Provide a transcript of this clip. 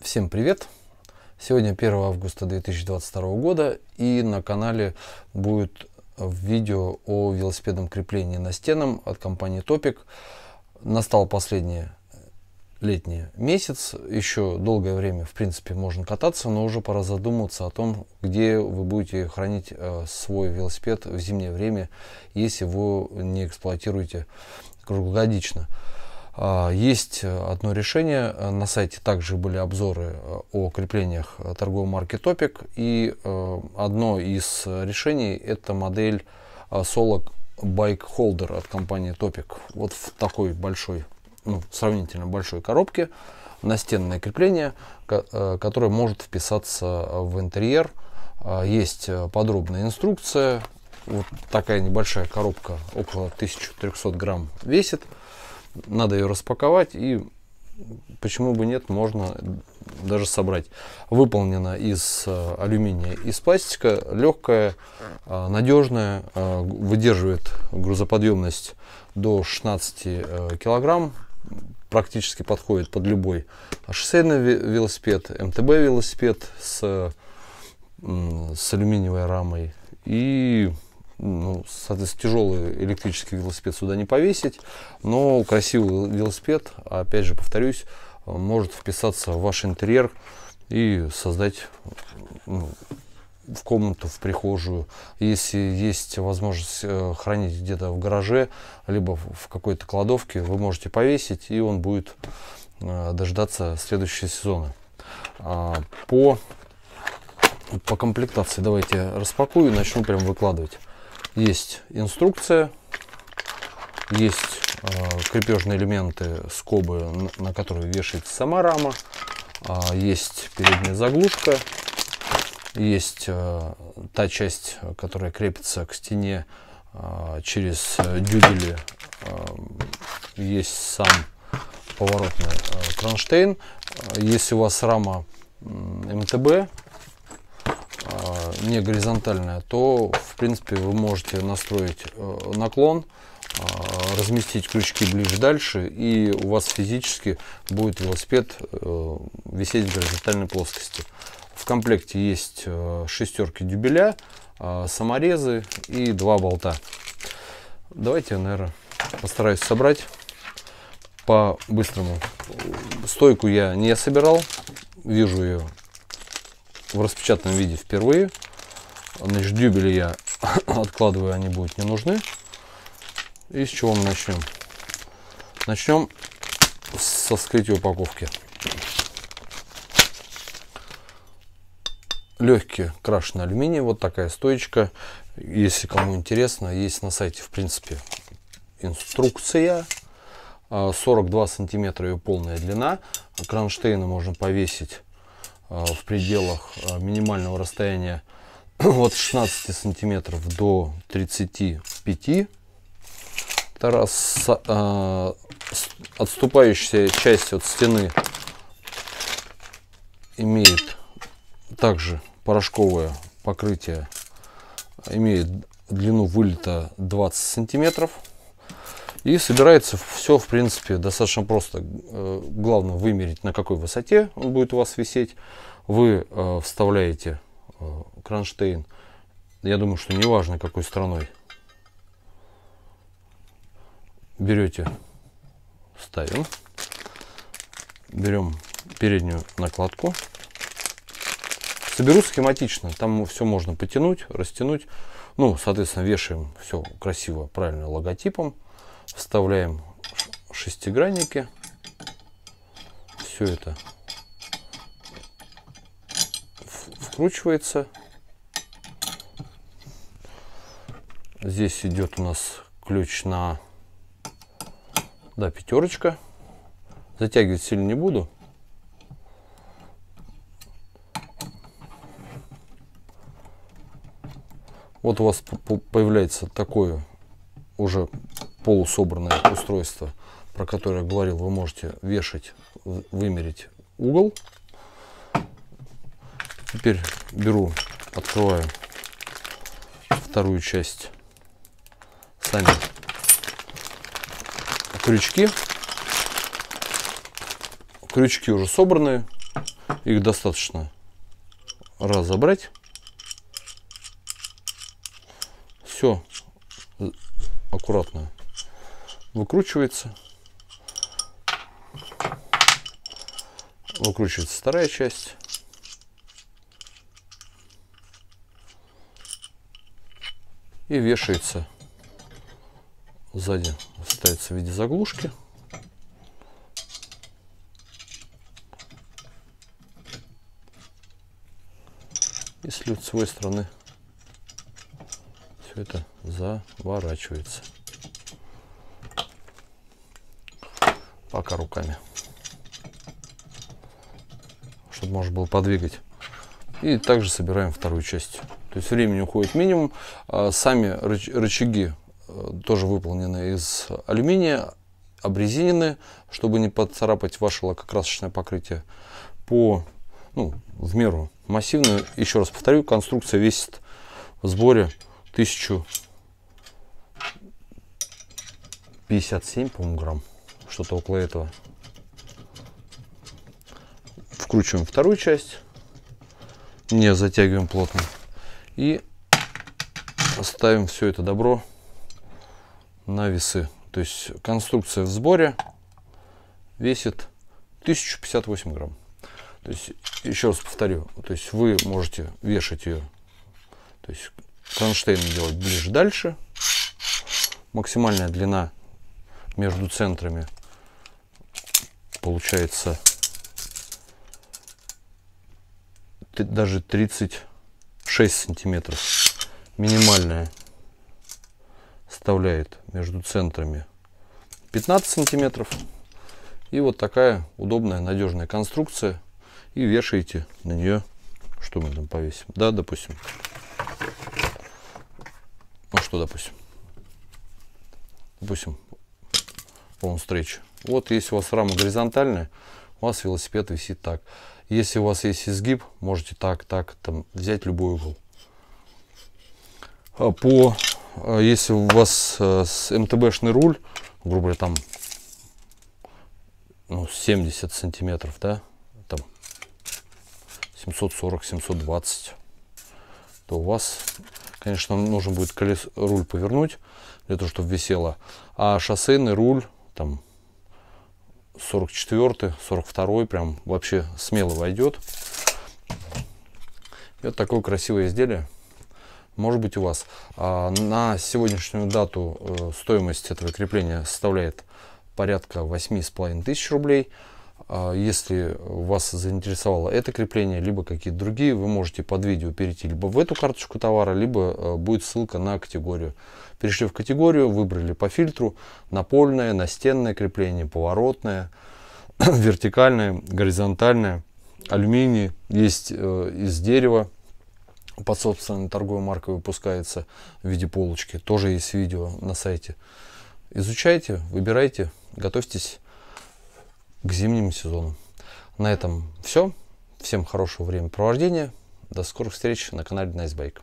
Всем привет! Сегодня 1 августа 2022 года и на канале будет видео о велосипедном креплении на стенам от компании Topic. Настал последний летний месяц, еще долгое время в принципе можно кататься, но уже пора задуматься о том, где вы будете хранить э, свой велосипед в зимнее время, если вы не эксплуатируете круглогодично. А, есть одно решение. На сайте также были обзоры э, о креплениях торговой марки Topic. И э, одно из решений это модель Solog Bike Holder от компании Topic. Вот в такой большой, ну, сравнительно большой коробке настенное крепление, э, которое может вписаться в интерьер. Есть подробная инструкция. Вот такая небольшая коробка, около 1300 грамм весит. Надо ее распаковать и почему бы нет, можно даже собрать. Выполнена из э, алюминия, из пластика, легкая, э, надежная, э, выдерживает грузоподъемность до 16 килограмм, практически подходит под любой шоссейный велосипед, МТБ велосипед с, с алюминиевой рамой и ну, соответственно, тяжелый электрический велосипед сюда не повесить, но красивый велосипед, опять же повторюсь, может вписаться в ваш интерьер и создать ну, в комнату, в прихожую. Если есть возможность э, хранить где-то в гараже, либо в какой-то кладовке, вы можете повесить, и он будет э, дождаться следующего сезона. А, по, по комплектации давайте распакую и начну прям выкладывать. Есть инструкция, есть э, крепежные элементы, скобы, на, которые вешается сама рама, э, есть передняя заглушка, есть э, та часть, которая крепится к стене э, через дюбели, э, есть сам поворотный кронштейн. Если у вас рама МТБ, не горизонтальная, то в принципе вы можете настроить э, наклон, э, разместить крючки ближе дальше и у вас физически будет велосипед э, висеть в горизонтальной плоскости. В комплекте есть шестерки дюбеля, саморезы и два болта. Давайте, наверное, постараюсь собрать по-быстрому. Стойку я не собирал, вижу ее в распечатанном виде впервые. Значит, дюбели я откладываю, они будут не нужны. И с чего мы начнем? Начнем со вскрытия упаковки. Легкий крашеный алюминий, вот такая стоечка. Если кому интересно, есть на сайте, в принципе, инструкция. 42 сантиметра ее полная длина. Кронштейны можно повесить а, в пределах а, минимального расстояния от 16 сантиметров до 35 Вторая э, отступающая часть от стены имеет также порошковое покрытие, имеет длину вылета 20 сантиметров. И собирается все, в принципе, достаточно просто. Э, главное вымерить, на какой высоте он будет у вас висеть. Вы э, вставляете кронштейн, я думаю, что неважно какой стороной. Берете, ставим. Берем переднюю накладку. Соберу схематично. Там все можно потянуть, растянуть. Ну, соответственно, вешаем все красиво, правильно логотипом. Вставляем шестигранники. Все это вкручивается. Здесь идет у нас ключ на да, пятерочка. Затягивать сильно не буду. Вот у вас появляется такое уже полусобранное устройство, про которое я говорил, вы можете вешать, вымерить угол. Теперь беру, открываю вторую часть, сами крючки. Крючки уже собраны. Их достаточно разобрать. Все аккуратно выкручивается. Выкручивается вторая часть. И вешается сзади, ставится в виде заглушки. И с лицевой стороны все это заворачивается. Пока руками. Чтобы можно было подвигать. И также собираем вторую часть. То есть времени уходит минимум. А сами рычаги э, тоже выполнены из алюминия, обрезинены, чтобы не поцарапать ваше лакокрасочное покрытие. По, ну, в меру массивную. Еще раз повторю, конструкция весит в сборе 1057, по-моему, грамм. Что-то около этого. Вкручиваем вторую часть. Не затягиваем плотно. И ставим все это добро на весы. То есть конструкция в сборе весит 1058 грамм. То есть, еще раз повторю, то есть вы можете вешать ее, то есть кронштейн делать ближе дальше. Максимальная длина между центрами получается даже 36 сантиметров. Минимальная составляет между центрами 15 сантиметров. И вот такая удобная, надежная конструкция и вешаете на нее, что мы там повесим. Да, допустим. Ну что, допустим. Допустим, он стретч. Вот если у вас рама горизонтальная, у вас велосипед висит так. Если у вас есть изгиб, можете так, так, там взять любой угол. А по, а если у вас э, с МТБшный руль, грубо говоря, там ну, 70 сантиметров, да, 740-720, то у вас, конечно, нужно будет колес, руль повернуть для того, чтобы висело. А шоссейный руль, там, 44 42 прям вообще смело войдет. И вот такое красивое изделие может быть у вас. А на сегодняшнюю дату э, стоимость этого крепления составляет порядка 8,5 тысяч рублей. А если вас заинтересовало это крепление, либо какие-то другие, вы можете под видео перейти либо в эту карточку товара, либо э, будет ссылка на категорию. Перешли в категорию, выбрали по фильтру напольное, настенное крепление, поворотное, вертикальное, горизонтальное, алюминий, есть э, из дерева, под собственной торговой маркой выпускается в виде полочки. Тоже есть видео на сайте. Изучайте, выбирайте, готовьтесь к зимнему сезону. На этом все. Всем хорошего времяпровождения. До скорых встреч на канале Nice Bike.